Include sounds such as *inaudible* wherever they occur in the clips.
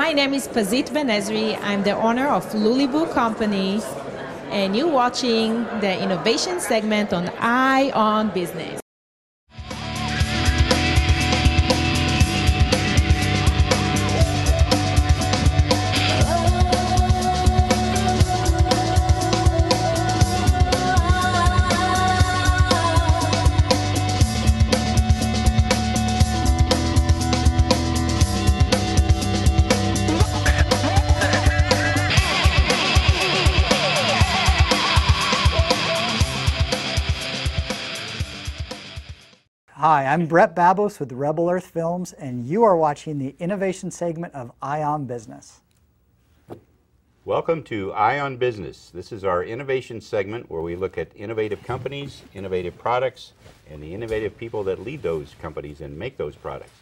My name is Pazit Benezri. I'm the owner of Luliboo Company, and you're watching the innovation segment on Eye on Business. Hi, I'm Bret Babos with Rebel Earth Films, and you are watching the innovation segment of Eye on Business. Welcome to Eye on Business. This is our innovation segment where we look at innovative companies, innovative products, and the innovative people that lead those companies and make those products.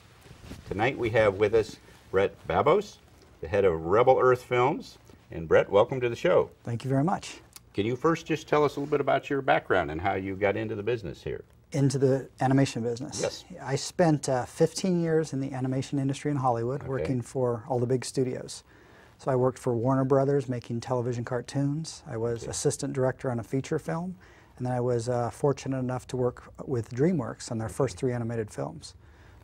Tonight we have with us Bret Babos, the head of Rebel Earth Films. And Bret, welcome to the show. Thank you very much. Can you first just tell us a little bit about your background and how you got into the business here? Into the animation business. Yes. I spent uh, 15 years in the animation industry in Hollywood Okay. working for all the big studios. So I worked for Warner Brothers making television cartoons. I was assistant director on a feature film, and then I was uh, fortunate enough to work with DreamWorks on their first three animated films.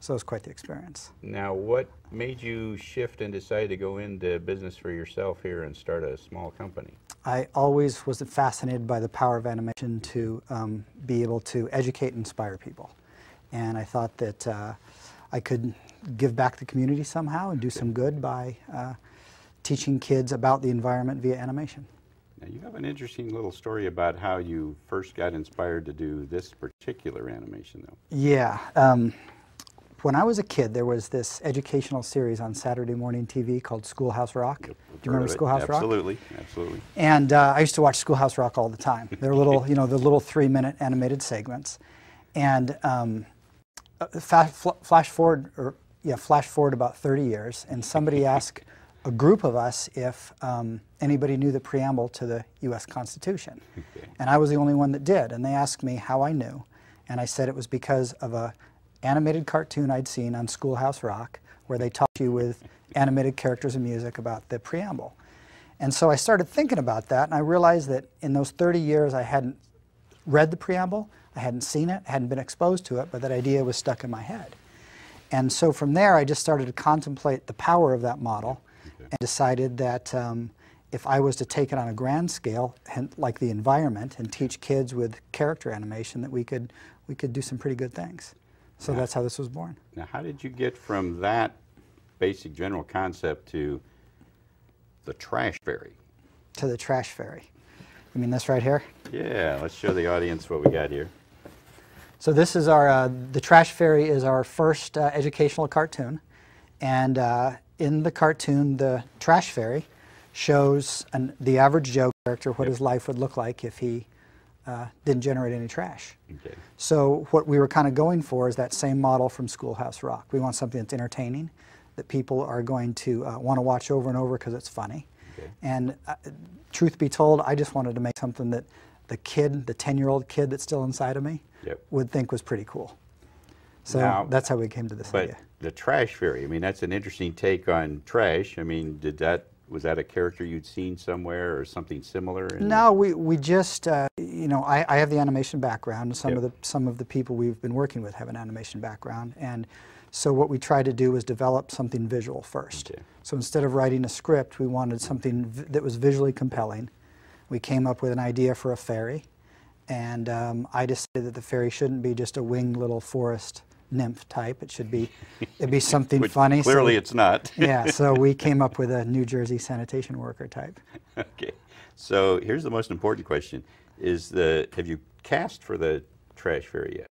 So it was quite the experience. Now, what made you shift and decide to go into business for yourself here and start a small company? I always was fascinated by the power of animation to um, be able to educate and inspire people. And I thought that uh, I could give back the community somehow and do some good by uh, teaching kids about the environment via animation. Now, you have an interesting little story about how you first got inspired to do this particular animation, though. Yeah. Um, when I was a kid, there was this educational series on Saturday morning TV called Schoolhouse Rock. Do you remember. Schoolhouse Rock? Absolutely, absolutely. And uh, I used to watch Schoolhouse Rock all the time. They're little, *laughs* you know, the little three-minute animated segments. And um, uh, fl- flash forward, or yeah, flash forward about 30 years, and somebody *laughs* asked a group of us if um, anybody knew the preamble to the U.S. Constitution, Okay. and I was the only one that did. And they asked me how I knew, and I said it was because of a animated cartoon I'd seen on Schoolhouse Rock, where they taught you with animated characters and music about the preamble. And so I started thinking about that, and I realized that in those 30 years I hadn't read the preamble, I hadn't seen it, hadn't been exposed to it, but that idea was stuck in my head. And so from there, I just started to contemplate the power of that model and decided that um, if I was to take it on a grand scale, like the environment, and teach kids with character animation, that we could, we could do some pretty good things. So Yeah. that's how this was born. Now, how did you get from that basic general concept to the trash fairy? To the trash fairy. You mean this right here? Yeah, let's show the audience what we got here. So this is our, uh, the Trash Fairy is our first uh, educational cartoon. And uh, in the cartoon, the Trash Fairy shows an, the average Joe character what his life would look like if he uh, didn't generate any trash. Okay. So what we were kind of going for is that same model from Schoolhouse Rock. We want something that's entertaining, that people are going to uh, want to watch over and over because it's funny. Okay. And uh, truth be told, I just wanted to make something that the kid, the 10-year-old kid that's still inside of me, Yep. would think was pretty cool. So Now- that's how we came to this But idea. the trash fairy, I mean, that's an interesting take on trash. I mean, did that, was that a character you'd seen somewhere or something similar? No, we, we just, uh, you know, I, I have the animation background, and some Yep. of the some of the people we've been working with have an animation background, and so what we tried to do was develop something visual first. Okay. So instead of writing a script, we wanted something v- that was visually compelling. We came up with an idea for a fairy, and um, I decided that the fairy shouldn't be just a winged little forest nymph type. It should be, it'd be something *laughs* Which funny. so Clearly we- it's not. *laughs* yeah, so we *laughs* came up with a New Jersey sanitation worker type. okay. So here's the most important question. Is the, have you cast for the trash fairy yet?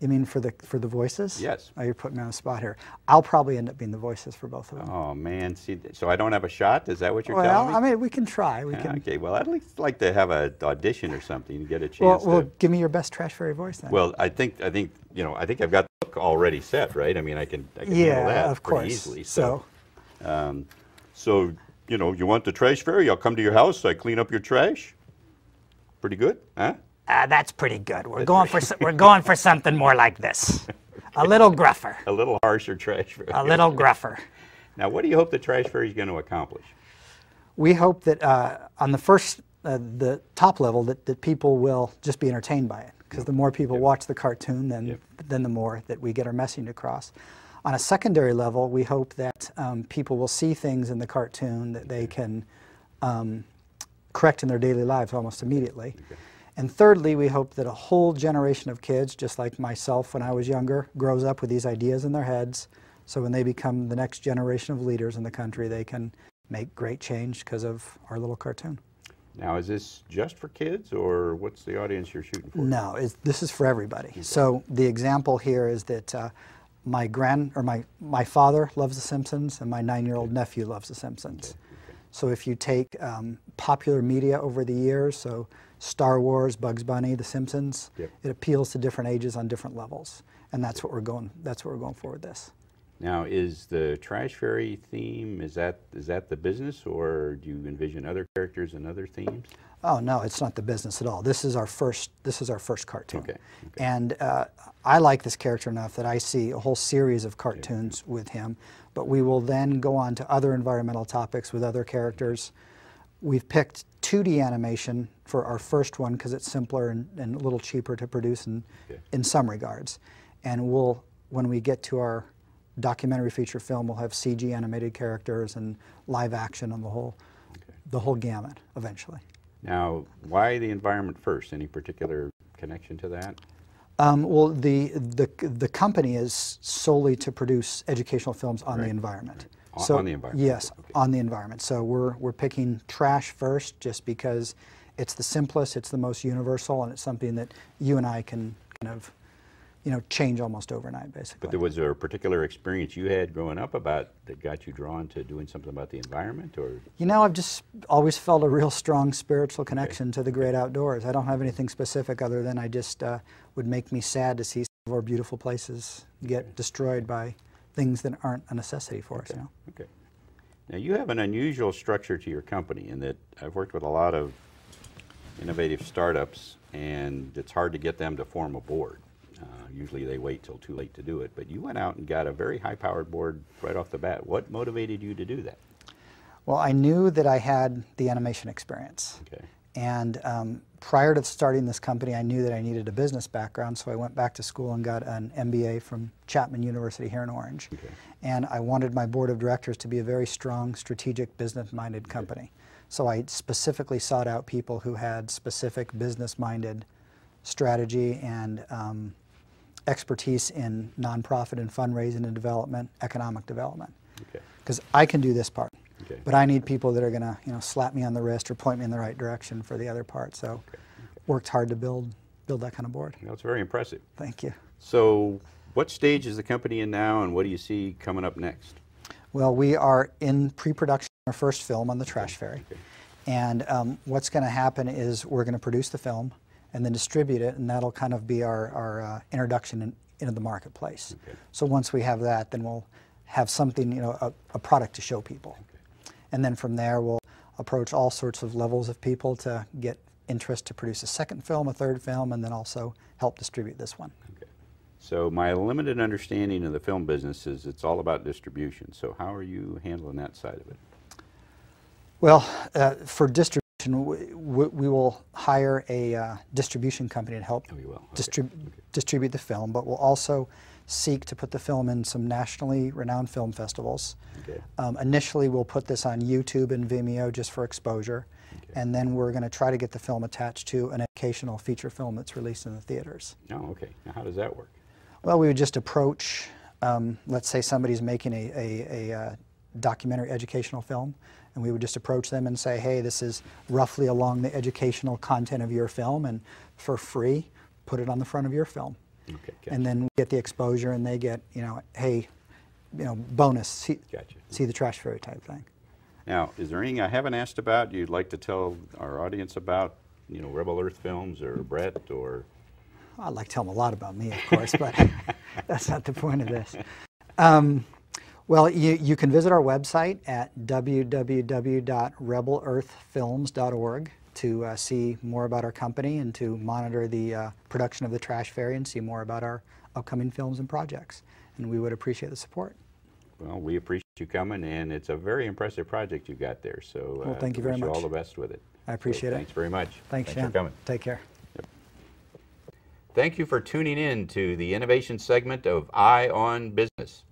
You mean for the for the voices? Yes. Oh, you're putting me on the spot here. I'll probably end up being the voices for both of them. Oh, man. See, so I don't have a shot? Is that what you're well, telling me? Well, I mean, we can try. We Ah, can. Okay, well, I'd at least like to have an audition or something and get a chance Well, to. well, give me your best trash fairy voice then. Well, I think I think you know I think I've got the look already set, right? I mean, I can I can yeah, handle that of pretty course. easily. So, um, so you know, you want the trash fairy? I'll come to your house. I clean up your trash. Pretty good, huh? Uh, that's pretty good. We're going for *laughs* we're going for something more like this, a little gruffer, A little harsher trash fairy. a little gruffer. *laughs* Now, what do you hope the Trash Fairy is going to accomplish? We hope that uh, on the first, uh, the top level, that, that people will just be entertained by it. Because the more people Yep. watch the cartoon, then, Yep. then the more that we get our message across. On a secondary level, we hope that um, people will see things in the cartoon that they can um, correct in their daily lives almost immediately. And thirdly, we hope that a whole generation of kids, just like myself when I was younger, grows up with these ideas in their heads. So when they become the next generation of leaders in the country, they can make great change because of our little cartoon. Now, is this just for kids, or what's the audience you're shooting for? No, this is for everybody. So the example here is that uh, my grand or my my father loves The Simpsons, and my nine-year-old nephew loves The Simpsons. So if you take um, popular media over the years, so Star Wars, Bugs Bunny, The Simpsons, Yep. it appeals to different ages on different levels, and that's what we're going. That's what we're going for with this. Now, is the Trash Fairy theme, is that, is that the business, or do you envision other characters and other themes? Oh no, it's not the business at all. This is our first. This is our first cartoon. Okay, okay. And uh, I like this character enough that I see a whole series of cartoons with him. But we will then go on to other environmental topics with other characters. We've picked 2D animation for our first one because it's simpler and, and a little cheaper to produce in, Okay. in some regards. And we'll, when we get to our documentary feature film, we'll have CG animated characters and live action and the whole, the whole gamut eventually. Now, why the environment first? Any particular connection to that? Um, well, the, the, the company is solely to produce educational films on Right, the environment. On- on the environment, Yes, okay. on the environment. So we're, we're picking trash first just because it's the simplest, it's the most universal, and it's something that you and I can kind of, you know, change almost overnight, basically. But there was a particular experience you had growing up about that got you drawn to doing something about the environment, or You know, I've just always felt a real strong spiritual connection to the great outdoors. I don't have anything specific other than I just uh, would make me sad to see some of our beautiful places get destroyed by things that aren't a necessity for us. You know. Okay. Now, you have an unusual structure to your company in that I've worked with a lot of innovative startups, and it's hard to get them to form a board. Uh, usually they wait till too late to do it, but you went out and got a very high-powered board right off the bat. What motivated you to do that? Well, I knew that I had the animation experience. Okay. And um, prior to starting this company, I knew that I needed a business background, so I went back to school and got an MBA from Chapman University here in Orange. Okay. And I wanted my board of directors to be a very strong, strategic, business-minded company. So I specifically sought out people who had specific business-minded strategy and um, expertise in nonprofit and fundraising and development, economic development. Okay. Because I can do this part. Okay. But I need people that are going to, you know, slap me on the wrist or point me in the right direction for the other part. So, Okay. worked hard to build build that kind of board. It's very impressive. Thank you. So, what stage is the company in now, and what do you see coming up next? Well, we are in pre-production our first film on the Trash Fairy, Okay. and um, what's going to happen is we're going to produce the film and then distribute it, and that'll kind of be our our uh, introduction in, into the marketplace. Okay. So once we have that, then we'll have something, you know, a, a product to show people. And then from there, we'll approach all sorts of levels of people to get interest to produce a second film, a third film, and then also help distribute this one. Okay. So my limited understanding of the film business is it's all about distribution. So how are you handling that side of it? Well, uh, for distribution, we, we, we will hire a uh, distribution company to help Oh. Okay. distrib- Okay. distribute the film, but we'll also seek to put the film in some nationally renowned film festivals. Okay. Um, initially, we'll put this on YouTube and Vimeo just for exposure, and then we're going to try to get the film attached to an educational feature film that's released in the theaters. Oh, okay. Now how does that work? Well, we would just approach, um, let's say somebody's making a, a, a uh, documentary educational film, and we would just approach them and say, hey, this is roughly along the educational content of your film, and for free, put it on the front of your film. Okay. And then we get the exposure, and they get, you know, hey, you know, bonus, see, Gotcha. see the trash fairy type thing. Now, is there anything I haven't asked about you'd like to tell our audience about? You know, Rebel Earth Films or Bret or I'd like to tell them a lot about me, of course, but *laughs* that's not the point of this. Um, well, you, you can visit our website at www.rebelearthfilms.org to uh, see more about our company and to monitor the uh, production of the Trash Fairy and see more about our upcoming films and projects. And we would appreciate the support. well, we appreciate you coming, and it's a very impressive project you got there. So Well, uh, thank you very all the best with it. I appreciate So it. Thanks very much. Thanks, for Shan. coming. Take care. Thank you for tuning in to the innovation segment of Eye on Business.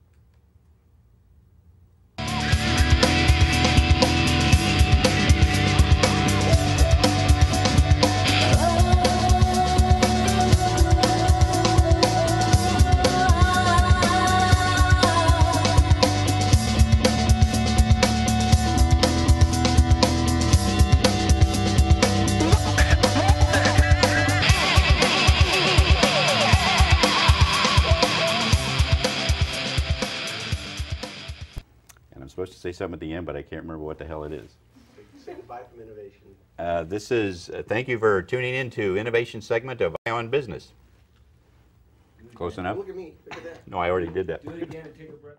Supposed to say something at the end, but I can't remember what the hell it is. Say goodbye from innovation. Uh, this is, uh, thank you for tuning in to innovation segment of Eye on Business. Close enough? Look at me, look at that. No, I already did that. Do it again and take a breath.